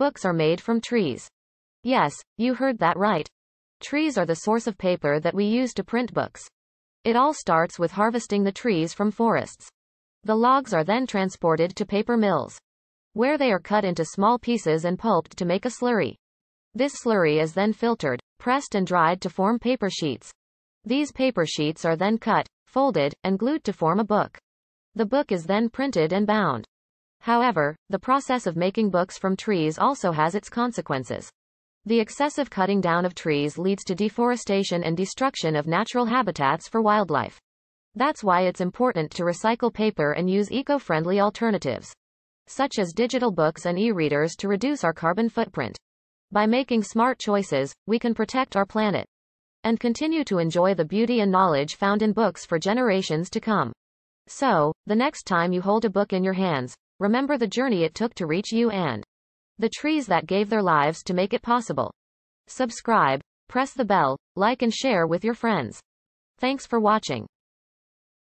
books are made from trees. Yes, you heard that right. Trees are the source of paper that we use to print books. It all starts with harvesting the trees from forests. The logs are then transported to paper mills, where they are cut into small pieces and pulped to make a slurry. This slurry is then filtered, pressed and dried to form paper sheets. These paper sheets are then cut, folded, and glued to form a book. The book is then printed and bound. However, the process of making books from trees also has its consequences. The excessive cutting down of trees leads to deforestation and destruction of natural habitats for wildlife. That's why it's important to recycle paper and use eco-friendly alternatives, such as digital books and e-readers to reduce our carbon footprint. By making smart choices, we can protect our planet and continue to enjoy the beauty and knowledge found in books for generations to come. So, the next time you hold a book in your hands, remember the journey it took to reach you and the trees that gave their lives to make it possible. Subscribe, press the bell, like and share with your friends. Thanks for watching.